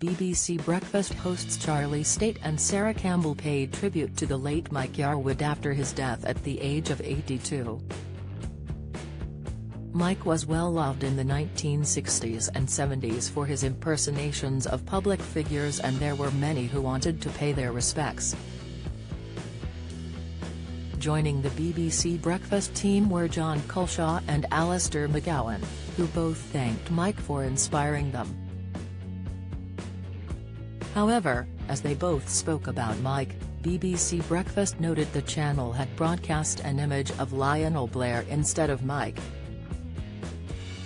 BBC Breakfast hosts Charlie Stayt and Sarah Campbell paid tribute to the late Mike Yarwood after his death at the age of 82. Mike was well loved in the 1960s and 70s for his impersonations of public figures and there were many who wanted to pay their respects. Joining the BBC Breakfast team were Jon Culshaw and Alistair McGowan, who both thanked Mike for inspiring them. However, as they both spoke about Mike, BBC Breakfast noted the channel had broadcast an image of Lionel Blair instead of Mike.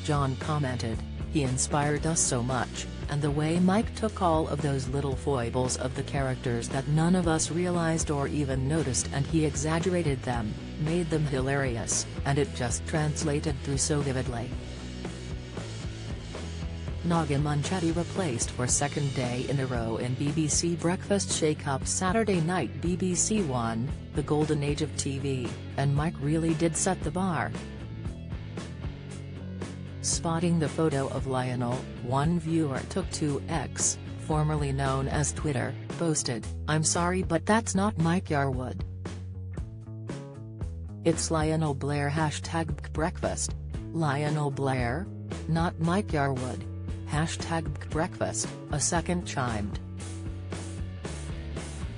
Jon commented, he inspired us so much, and the way Mike took all of those little foibles of the characters that none of us realized or even noticed and he exaggerated them, made them hilarious, and it just translated through so vividly. Naga Munchetty replaced for second day in a row in BBC Breakfast Shake-Up Saturday night BBC One, the golden age of TV, and Mike really did set the bar. Spotting the photo of Lionel, one viewer took to X, formerly known as Twitter, posted, I'm sorry but that's not Mike Yarwood. It's Lionel Blair Hashtag breakfast. Lionel Blair? Not Mike Yarwood. Hashtag breakfast, a second chimed.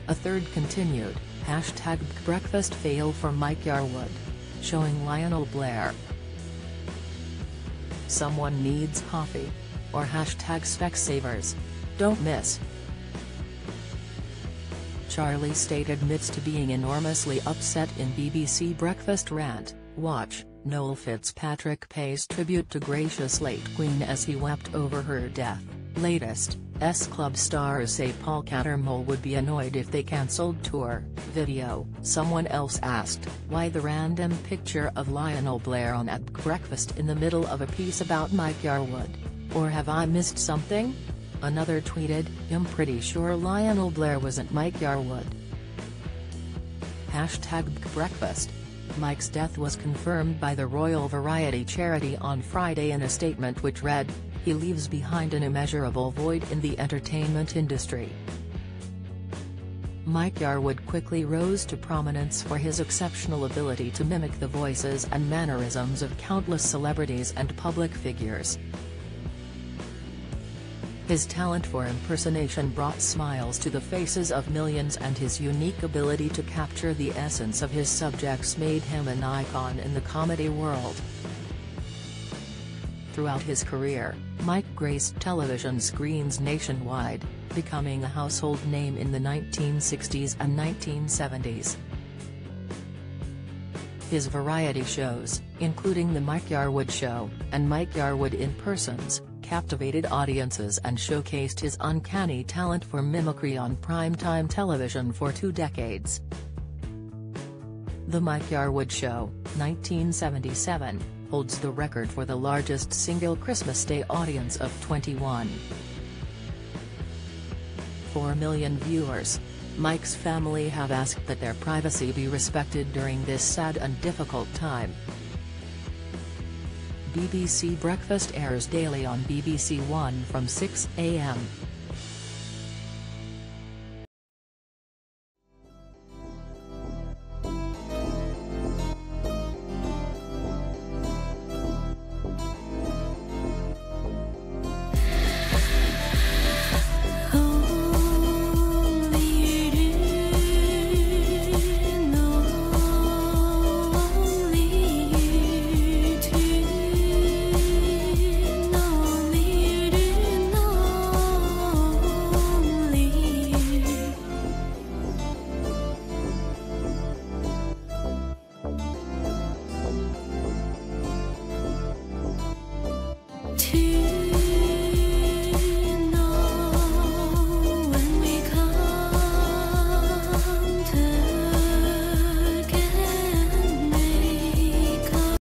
A third continued, hashtag breakfast fail for Mike Yarwood. Showing Lionel Blair, Someone needs coffee. Or hashtag Specsavers. Don't miss. Charlie Stayt admits to being enormously upset in BBC Breakfast rant, watch, Noel Fitzpatrick pays tribute to gracious late Queen as he wept over her death, latest, S Club stars say Paul Cattermole would be annoyed if they cancelled tour, video. Someone else asked, why the random picture of Lionel Blair on at breakfast in the middle of a piece about Mike Yarwood? Or have I missed something? Another tweeted, I'm pretty sure Lionel Blair wasn't Mike Yarwood. Hashtag breakfast. Mike's death was confirmed by the Royal Variety charity on Friday in a statement which read, he leaves behind an immeasurable void in the entertainment industry. Mike Yarwood quickly rose to prominence for his exceptional ability to mimic the voices and mannerisms of countless celebrities and public figures. His talent for impersonation brought smiles to the faces of millions and his unique ability to capture the essence of his subjects made him an icon in the comedy world. Throughout his career, Mike graced television screens nationwide, becoming a household name in the 1960s and 1970s. His variety shows, including The Mike Yarwood Show, and Mike Yarwood in Persons, captivated audiences and showcased his uncanny talent for mimicry on primetime television for two decades. The Mike Yarwood Show, 1977, holds the record for the largest single Christmas Day audience of 21. 4 million viewers. Mike's family have asked that their privacy be respected during this sad and difficult time. BBC Breakfast airs daily on BBC One from 6 a.m.